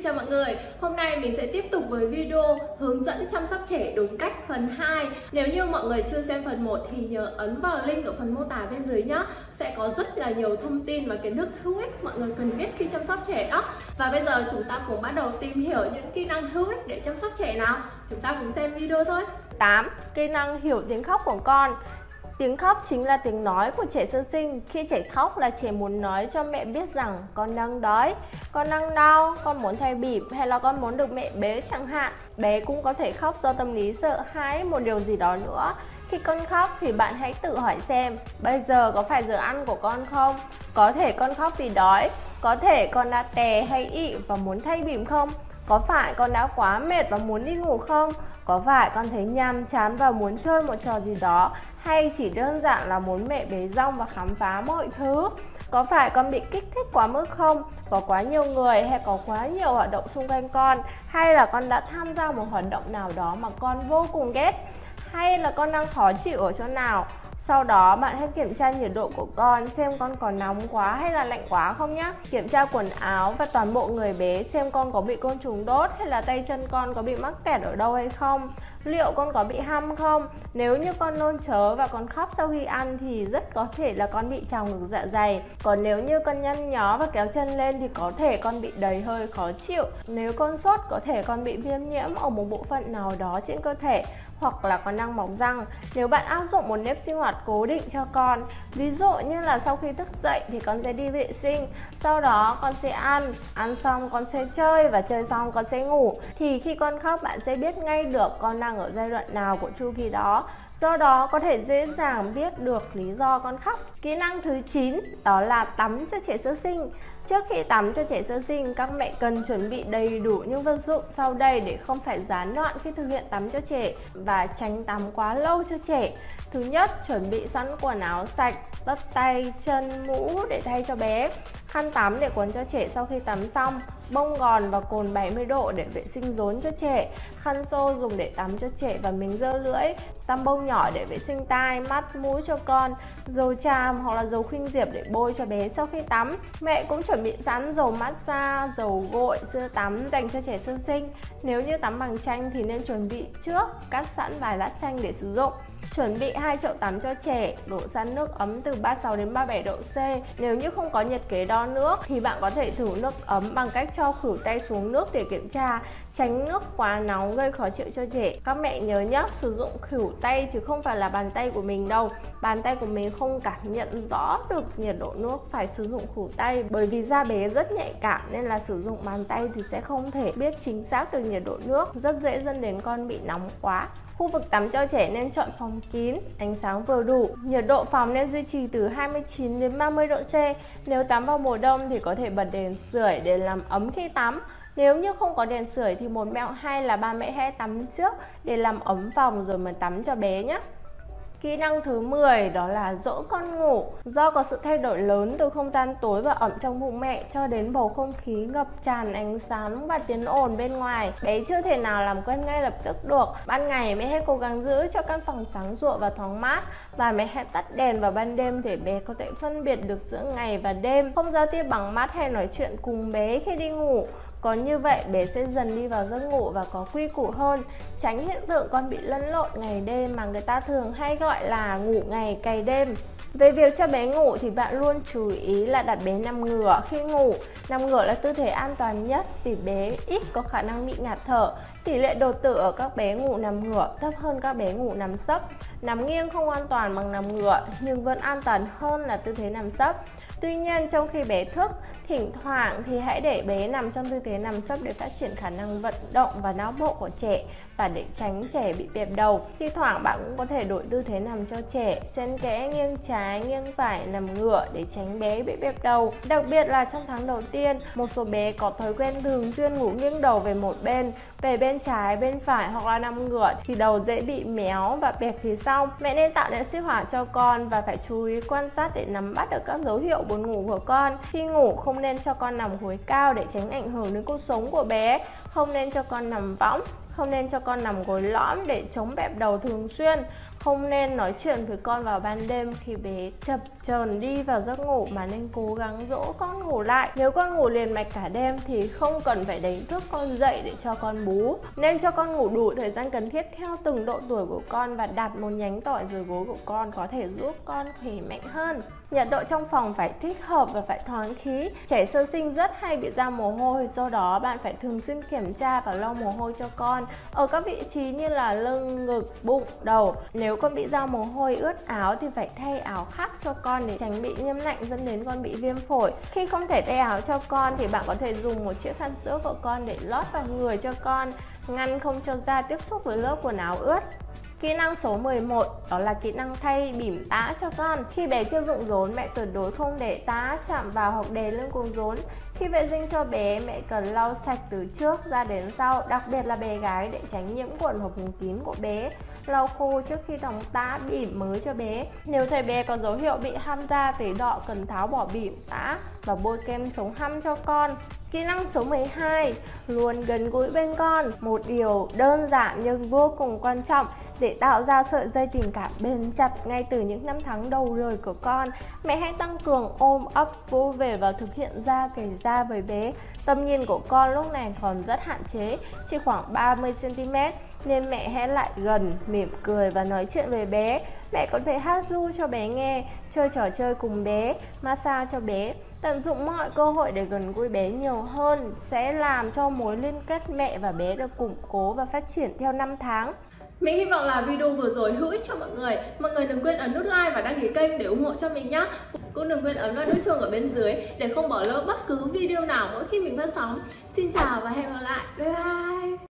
Xin chào mọi người, hôm nay mình sẽ tiếp tục với video hướng dẫn chăm sóc trẻ đúng cách phần 2 Nếu như mọi người chưa xem phần 1 thì nhớ ấn vào link ở phần mô tả bên dưới nhé Sẽ có rất là nhiều thông tin và kiến thức hữu ích mọi người cần biết khi chăm sóc trẻ đó. Và bây giờ chúng ta cùng bắt đầu tìm hiểu những kỹ năng hữu ích để chăm sóc trẻ nào. Chúng ta cùng xem video thôi. 8. Kỹ năng hiểu tiếng khóc của con. Tiếng khóc chính là tiếng nói của trẻ sơ sinh. Khi trẻ khóc là trẻ muốn nói cho mẹ biết rằng con đang đói, con đang đau, con muốn thay bỉm hay là con muốn được mẹ bế chẳng hạn. Bé cũng có thể khóc do tâm lý sợ hãi một điều gì đó nữa. Khi con khóc thì bạn hãy tự hỏi xem bây giờ có phải giờ ăn của con không? Có thể con khóc vì đói, có thể con đã tè hay ị và muốn thay bỉm không? Có phải con đã quá mệt và muốn đi ngủ không? Có phải con thấy nhàm chán và muốn chơi một trò gì đó, hay chỉ đơn giản là muốn mẹ bế rong và khám phá mọi thứ? Có phải con bị kích thích quá mức không? Có quá nhiều người hay có quá nhiều hoạt động xung quanh con? Hay là con đã tham gia một hoạt động nào đó mà con vô cùng ghét? Hay là con đang khó chịu ở chỗ nào? Sau đó, bạn hãy kiểm tra nhiệt độ của con, xem con có nóng quá hay là lạnh quá không nhé. Kiểm tra quần áo và toàn bộ người bé xem con có bị côn trùng đốt hay là tay chân con có bị mắc kẹt ở đâu hay không. Então, Liệu con có bị hăm không? Nếu như con nôn chớ và con khóc sau khi ăn thì rất có thể là con bị trào ngược dạ dày. Còn nếu như con nhăn nhó và kéo chân lên thì có thể con bị đầy hơi khó chịu. Nếu con sốt, có thể con bị viêm nhiễm ở một bộ phận nào đó trên cơ thể, hoặc là con đang mọc răng nếu bạn áp dụng một nếp sinh hoạt cố định cho con, ví dụ như là sau khi thức dậy thì con sẽ đi vệ sinh, sau đó con sẽ ăn ăn xong con sẽ chơi và chơi xong con sẽ ngủ thì khi con khóc, bạn sẽ biết ngay được con đang ở giai đoạn nào của chu kỳ đó Do đó có thể dễ dàng biết được lý do con khóc. Kỹ năng thứ 9 đó là tắm cho trẻ sơ sinh. Trước khi tắm cho trẻ sơ sinh, các mẹ cần chuẩn bị đầy đủ những vật dụng sau đây để không phải gián đoạn khi thực hiện tắm cho trẻ và tránh tắm quá lâu cho trẻ. Thứ nhất, chuẩn bị sẵn quần áo sạch, tất tay, chân, mũ để thay cho bé khăn tắm để quấn cho trẻ sau khi tắm xong, bông gòn và cồn 70 độ để vệ sinh rốn cho trẻ, khăn xô dùng để tắm cho trẻ và miếng dơ lưỡi, tăm bông nhỏ để vệ sinh tai, mắt, mũi cho con, dầu tràm hoặc là dầu khuynh diệp để bôi cho bé sau khi tắm. Mẹ cũng chuẩn bị sẵn dầu massage, dầu gội, sữa tắm dành cho trẻ sơ sinh. Nếu như tắm bằng chanh thì nên chuẩn bị trước, cắt sẵn vài lát chanh để sử dụng. Chuẩn bị hai chậu tắm cho trẻ, đổ sẵn nước ấm từ 36 đến 37 độ C. Nếu như không có nhiệt kế đo nước thì bạn có thể thử nước ấm bằng cách cho cho khử tay xuống nước để kiểm tra, tránh nước quá nóng gây khó chịu cho trẻ. Các mẹ nhớ nhé, sử dụng khử tay chứ không phải là bàn tay của mình đâu. Bàn tay của mình không cảm nhận rõ được nhiệt độ nước phải sử dụng khử tay bởi vì da bé rất nhạy cảm nên là sử dụng bàn tay thì sẽ không thể biết chính xác được nhiệt độ nước, rất dễ dẫn đến con bị nóng quá. Khu vực tắm cho trẻ nên chọn phòng kín, ánh sáng vừa đủ. Nhiệt độ phòng nên duy trì từ 29 đến 30 độ C. Nếu tắm vào mùa đông thì có thể bật đèn sưởi để làm ấm khi tắm. Nếu như không có đèn sưởi thì một mẹo hay là ba mẹ hãy tắm trước để làm ấm phòng rồi mới tắm cho bé nhé. Kỹ năng thứ 10 đó là dỗ con ngủ. Do có sự thay đổi lớn từ không gian tối và ẩm trong bụng mẹ cho đến bầu không khí ngập tràn ánh sáng và tiếng ồn bên ngoài, bé chưa thể nào làm quen ngay lập tức được. Ban ngày mẹ hãy cố gắng giữ cho căn phòng sáng rụa và thoáng mát và mẹ hãy tắt đèn vào ban đêm để bé có thể phân biệt được giữa ngày và đêm. Không giao tiếp bằng mắt hay nói chuyện cùng bé khi đi ngủ. Có như vậy bé sẽ dần đi vào giấc ngủ và có quy củ hơn Tránh hiện tượng con bị lẫn lộn ngày đêm mà người ta thường hay gọi là ngủ ngày cày đêm về việc cho bé ngủ thì bạn luôn chú ý là đặt bé nằm ngửa khi ngủ. Nằm ngửa là tư thế an toàn nhất vì bé ít có khả năng bị ngạt thở. Tỷ lệ đột tử ở các bé ngủ nằm ngửa thấp hơn các bé ngủ nằm sấp. Nằm nghiêng không an toàn bằng nằm ngửa nhưng vẫn an toàn hơn là tư thế nằm sấp. Tuy nhiên trong khi bé thức, thỉnh thoảng thì hãy để bé nằm trong tư thế nằm sấp để phát triển khả năng vận động và não bộ của trẻ và để tránh trẻ bị bẹp đầu. Thì thoảng bạn cũng có thể đổi tư thế nằm cho trẻ, xen kẽ nghiêng trái, nghiêng phải, nằm ngửa để tránh bé bị bẹp đầu. Đặc biệt là trong tháng đầu tiên, một số bé có thói quen thường xuyên ngủ nghiêng đầu về một bên, về bên bên trái, bên phải hoặc là nằm ngửa thì đầu dễ bị méo và bẹp phía sau. Mẹ nên tạo nền sinh hoạt cho con và phải chú ý quan sát để nắm bắt được các dấu hiệu buồn ngủ của con. Khi ngủ không nên cho con nằm gối cao để tránh ảnh hưởng đến cuộc sống của bé, không nên cho con nằm võng không nên cho con nằm gối lõm để chống bẹp đầu thường xuyên không nên nói chuyện với con vào ban đêm khi bé chập chờn đi vào giấc ngủ mà nên cố gắng dỗ con ngủ lại. Nếu con ngủ liền mạch cả đêm thì không cần phải đánh thức con dậy để cho con bú. Nên cho con ngủ đủ thời gian cần thiết theo từng độ tuổi của con và đặt một nhánh tỏi dưới gối của con có thể giúp con khỏe mạnh hơn. Nhiệt độ trong phòng phải thích hợp và phải thoáng khí. Trẻ sơ sinh rất hay bị ra mồ hôi, do đó bạn phải thường xuyên kiểm tra và lau mồ hôi cho con ở các vị trí như là lưng, ngực, bụng, đầu. Nếu con bị ra mồ hôi ướt áo thì phải thay áo khác cho con để tránh bị nhiễm lạnh dẫn đến con bị viêm phổi. Khi không thể thay áo cho con thì bạn có thể dùng một chiếc khăn sữa của con để lót vào người cho con, ngăn không cho da tiếp xúc với lớp quần áo ướt. Kỹ năng số 11 đó là kỹ năng thay bỉm tã cho con. Khi bé chưa dụng rốn, mẹ tuyệt đối không để tã chạm vào hoặc đè lên cuống rốn. Khi vệ sinh cho bé, mẹ cần lau sạch từ trước ra đến sau, đặc biệt là bé gái để tránh nhiễm khuẩn hoặc vùng kín của bé. Lau khô trước khi đóng tã bỉm mới cho bé. Nếu thấy bé có dấu hiệu bị ham da tế đọ cần tháo bỏ bỉm tã và bôi kem chống hăm cho con. Kỹ năng số 12 Luôn gần gũi bên con Một điều đơn giản nhưng vô cùng quan trọng Để tạo ra sợi dây tình cảm bền chặt ngay từ những năm tháng đầu đời của con Mẹ hãy tăng cường ôm ấp vô về và thực hiện ra kể ra da với bé Tầm nhìn của con lúc này còn rất hạn chế Chỉ khoảng 30cm nên mẹ hãy lại gần, mỉm cười và nói chuyện với bé. Mẹ có thể hát ru cho bé nghe, chơi trò chơi cùng bé, massage cho bé. Tận dụng mọi cơ hội để gần gũi bé nhiều hơn sẽ làm cho mối liên kết mẹ và bé được củng cố và phát triển theo năm tháng. Mình hy vọng là video vừa rồi hữu ích cho mọi người. Mọi người đừng quên ấn nút like và đăng ký kênh để ủng hộ cho mình nhé Cũng đừng quên ấn vào nút chuông ở bên dưới để không bỏ lỡ bất cứ video nào mỗi khi mình phát sóng. Xin chào và hẹn gặp lại. Bye bye.